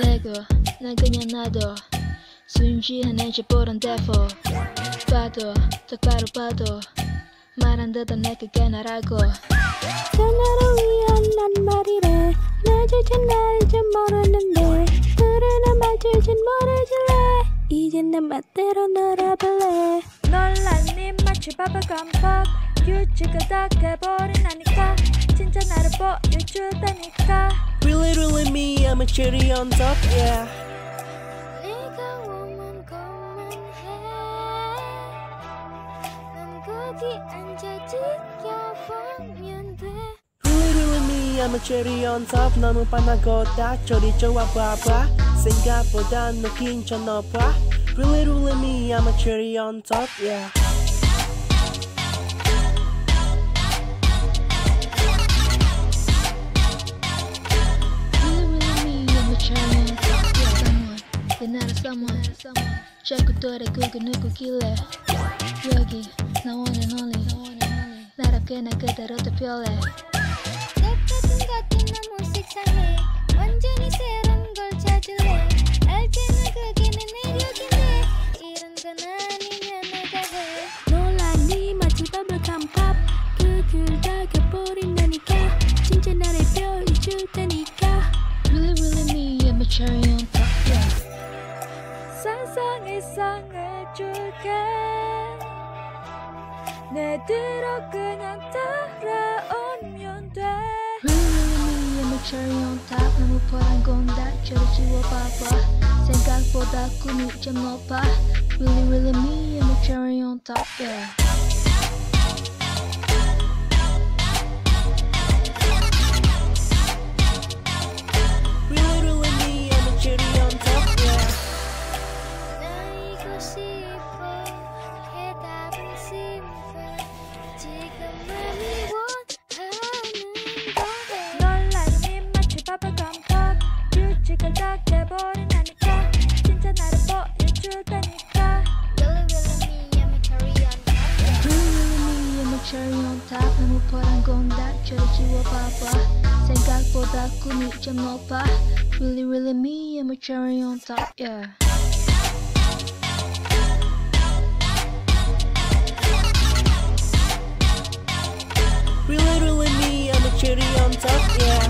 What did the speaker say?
레고 난 그냥 나도. 애지 보던 데포. 봐도 똑바로 봐도. 말안 듣던 내 그게 나라고. 그녀를 위한 난 말이래. 내 주진 날좀 모르는데. 그래나 맞을진 모르질래? 이젠 내 멋대로 놀아볼래? 놀라니 마치 밥을 깜빡 규칙을 다 깨버린다니까. 진짜 나를 보여줄 테니까 Really, really me, I'm a cherry on top, yeah. 네가 오면 고만해 난 거기 앉아 지켜보면 돼 Really, really me, I'm a cherry on top. 너무 반하고 딱 저리 좋아 봐봐. 생각보다 느낀 저 높아. Really, really me, I'm a cherry on top, yeah. You're not a someone. Jack Dora Google Nuku Killer. Yogi, no one and only. Not again, I get that other pure. That doesn't got the number six and eight. 상상 이상을 줄게 내 뒤로 그냥 따라오면 돼 Really really me I'm a cherry on top 너무 뻔한 건다 저리 지워봐봐 생각보다 꿈이 좀 높아 Really really me I'm a cherry on top yeah Parangonda, Charichiwa Papa. Sengai Podaku ni Jamopa. Really, really me, I'm a cherry on top, yeah. Really, really me, I'm a cherry on top, yeah.